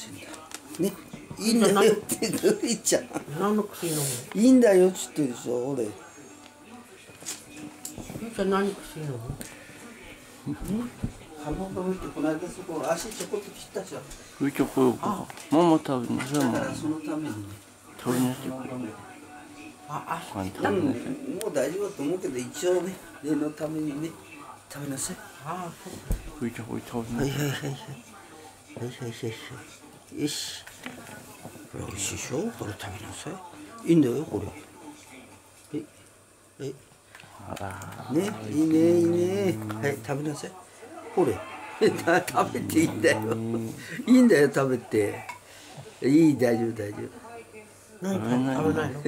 しいんだね。いいんだよってルイちゃん。何の薬飲むいいんだよっつってるでしょ俺。のじゃあ何薬飲む？ハモが見てこの間そこ足ちょこっと切ったじゃん。ふいちょこよか。ママ食べなさいだからそのために。ね食べなさいああん足たもねうんもう大丈夫だと思うけど一応ね念のためにね食べなさい。ああそうふいちょこ食べなさいはいはいはい。はいはいはいはいよし。これ美味しいでしょこれ食べなさい。いいんだよこれ。はいはいあねいいねいいね。はい食べなさい。ほれ。食べていいんだよ。いいんだよ食べて。いい大丈夫大丈何か食べないの？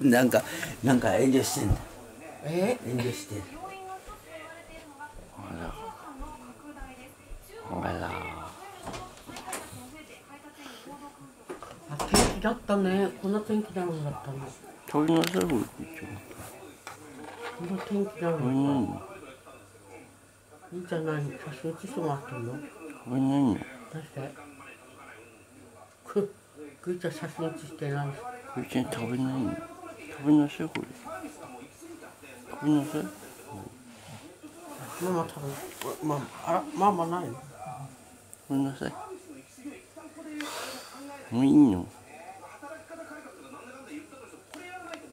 なんかなんか遠慮してんだ。え？遠慮してる。あら。あらあ天気だったね。こんな天気なのだったの。食べなさいこんな天気な食べないのの。いいじゃない。写真写してもらってんの。食べないの出して。くくいちゃん写真写してない。ふいちゃん食べないの。食べなさいこれ。食べなさい。ママ食べママあらママないの？食べなさい。もういいの